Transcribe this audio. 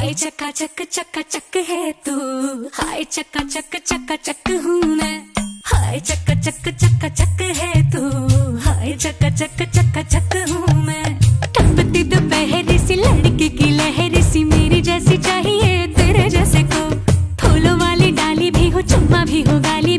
हाय चक्का चक चक्का चक है तू। हाय चक्का चक चक्का चक हूँ मैं। हाय चक्का चक चक्का चक है तू। हाय चक्का चक चक्का चक हूँ मैं। टपती दोपहर तो सी, लड़की की लहर सी, मेरी जैसी चाहिए तेरे जैसे को। फूलों वाली डाली भी हो, चुम्मा भी हो, गाली